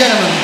gentlemen.